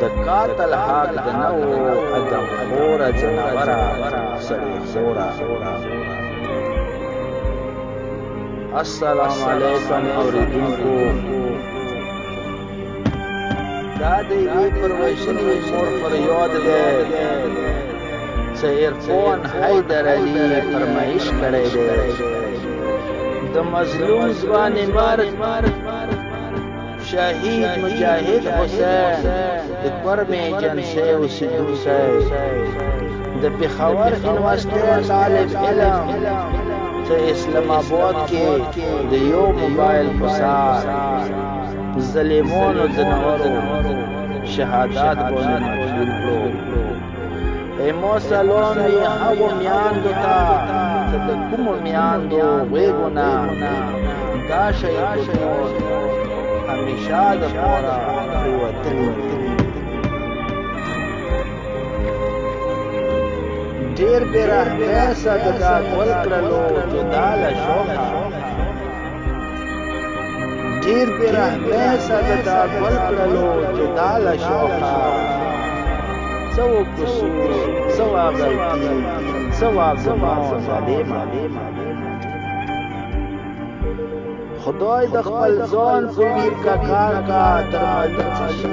د قاتل حق د نو ادم خورا جنورا سړی خورا السلام علیکم اوریدونکو دا د یوې پروژنې مور پر یاد دی چې ایرفون حیدر علي فرمایش کړی دی د مظلوم ځوانې مرګ شهید مجاهد حسین د کرم ایجنسۍ اوسیدونکی د پېښور یونیورسټۍ طالب علم چې اسلام آباد کې د یو موبایل په سار ظلیمانو ځناورو شهادت باندې مجبور کړو امو سلام یې هغو میاندو ته چې د کومو میاندو غېږو نه دا شی کور همیشه د پاره پرېوتلي ډېر بې رحمه سه د دا ګل کړلو جدا له شوقه ډیر په رحمه سره دا ګل کړلو چې دا لا شوخه څو کوسو څو غلطي څو زما ظالما خدای د خپل ځان په ویر کا کار کا تر مالک شي